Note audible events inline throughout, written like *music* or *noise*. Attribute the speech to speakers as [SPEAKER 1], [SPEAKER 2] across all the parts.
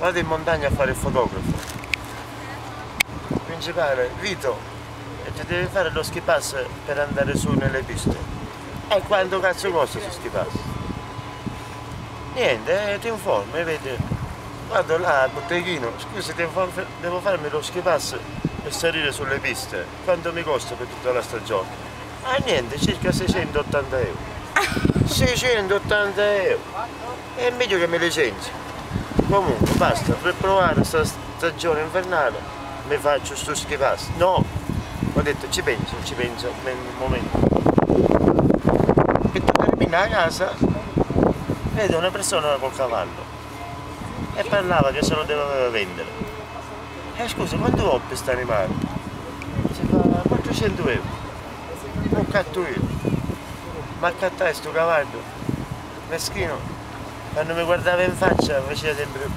[SPEAKER 1] vado in montagna a fare il fotografo. Principale, Vito, e ti devi fare lo ski pass per andare su nelle piste. E quanto cazzo costa su ski pass? Niente, eh, ti informi, vedi? Vado là al botteghino, scusi, devo farmi lo ski pass per salire sulle piste. Quanto mi costa per tutta la stagione? Ah niente, circa 680 euro. *laughs* 680 euro! È meglio che mi licenzi. Comunque, basta, per provare questa stagione invernale mi faccio sto ski pass. No! Ho detto ci penso, ci penso nel momento. E termina a casa, vedo una persona col cavallo e parlava che se lo doveva vendere. E eh, scusa, quanto ho per questo animale? Si fa 400 euro. Lo catto io. Ma accattai sto cavallo, meschino, quando mi guardava in faccia faceva sempre...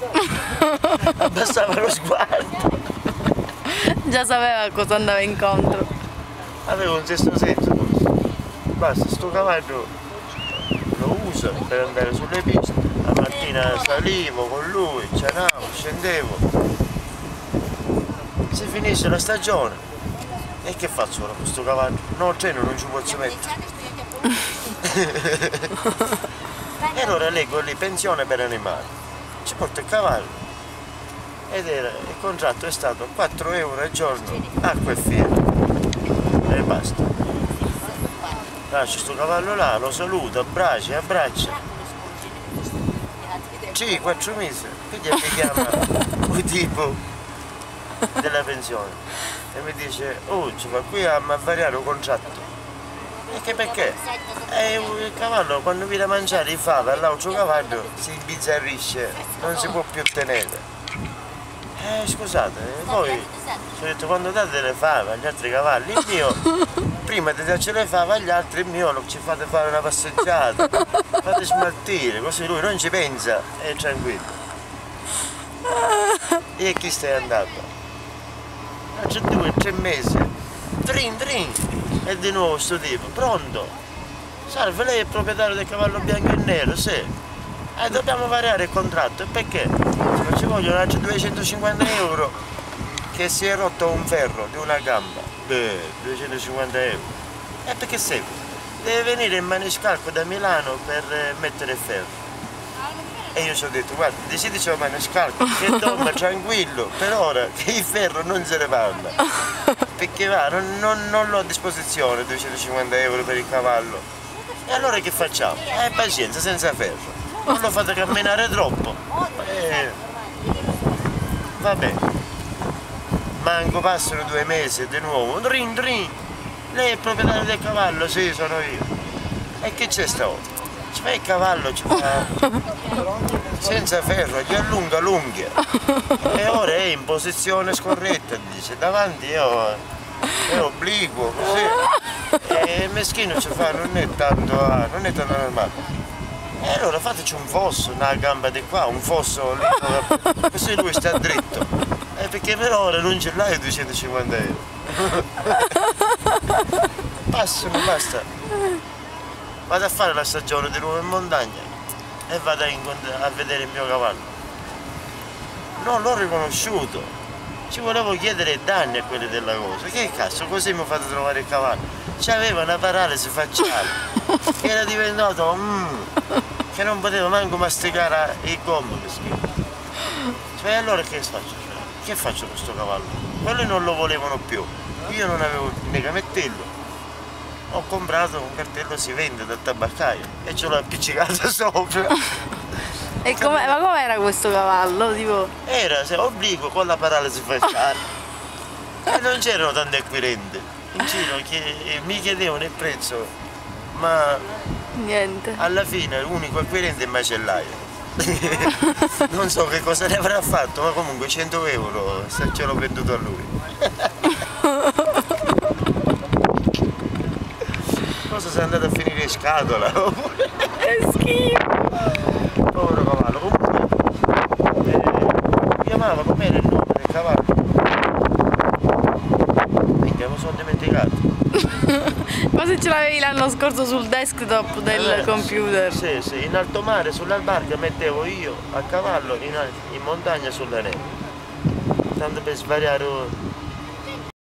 [SPEAKER 1] *laughs* abbassava lo sguardo.
[SPEAKER 2] Già sapeva cosa andava incontro.
[SPEAKER 1] Avevo un sesto senso. Basta, sto cavallo lo uso per andare sulle piste. La mattina salivo con lui, cenavo, scendevo. Si finisce la stagione. E che faccio ora con questo cavallo? No, il treno non ci posso mettere. *laughs* e allora leggo lì pensione per animali ci porto il cavallo. Ed era, il contratto è stato 4 euro al giorno acqua e fieno e basta. Lascio sto cavallo là lo saluto abbraccio abbraccio sì 4 mesi quindi mi chiama *laughs* un tipo della pensione e mi dice oh ci va qui a variare un contratto perché perché? Eh, il cavallo quando viene a mangiare i fava l'altro cavallo si imbizzarrisce, non si può più tenere. Eh scusate, poi ci ho detto quando date le fave agli altri cavalli, il mio, *laughs* prima di darci le fave agli altri, il mio ci fate fare una passeggiata, fate smaltire, così lui non ci pensa, è tranquillo. E chi stai andato? C'è due, tre mesi, trin trin, e di nuovo sto tipo, pronto? Salve, lei è il proprietario del cavallo bianco e nero? Sì. Eh, dobbiamo variare il contratto, perché? Se ci vogliono altri 250 euro che si è rotto un ferro di una gamba. Beh, 250 euro. E perché segue? Deve venire in maniscalco da Milano per eh, mettere il ferro. E io ci ho detto, guarda, decidi c'è un maniscalco, che *laughs* dorma tranquillo, per ora che il ferro non se ne parla *laughs* perché va, non, non, non l'ho a disposizione 250 euro per il cavallo. E allora che facciamo? Eh, pazienza, senza ferro. Non lo fate camminare troppo. Eh, vabbè. Manco passano due mesi di nuovo. Drin drin. Lei è il proprietario del cavallo? Sì, sono io. E che c'è stavolta? Fa il cavallo, ci fa senza ferro, gli allunga l'unghia e ora è in posizione scorretta, dice, davanti io è obliquo, così, e meschino ci fa, non è tanto, ah, non è tanto normale. E allora fateci un fosso, una gamba di qua, un fosso lì, così lui sta dritto. Eh, perché per ora non ce l'hai 250 euro. Passano, basta. Vado a fare la stagione di nuovo in montagna e vado a, a vedere il mio cavallo. Non l'ho riconosciuto, ci volevo chiedere danni a quelli della cosa. Che cazzo, così mi fate trovare il cavallo? C'aveva una paralisi facciale, che era diventato mm, che non poteva manco masticare il gommo che schifo. Cioè allora che faccio? Che faccio con questo cavallo? Quelli non lo volevano più, io non avevo né camettello, ho comprato un cartello si vende dal tabaccaio e ce l'ho appiccicato *laughs* sopra.
[SPEAKER 2] E com ma com'era questo cavallo? Tipo...
[SPEAKER 1] Era se obliquo con la paralisi facciale. *laughs* e non c'erano tanti acquirenti in giro che mi chiedevano il prezzo, ma
[SPEAKER 2] Niente.
[SPEAKER 1] alla fine l'unico acquirente è il macellaio. *laughs* non so che cosa ne avrà fatto, ma comunque 100 euro se ce l'ho venduto a lui. *laughs* cosa sei andato a finire in scatola?
[SPEAKER 2] È schifo!
[SPEAKER 1] Povero cavallo, comunque eh, chiamava com'era il nome del cavallo? Minchia, lo sono dimenticato. *laughs*
[SPEAKER 2] Come se ce l'avevi l'anno scorso sul desktop del
[SPEAKER 1] Eh,
[SPEAKER 2] computer.
[SPEAKER 1] Sì, sì, in alto mare sulla barca mettevo io a cavallo in, in montagna sulla neve. Tanto per svariare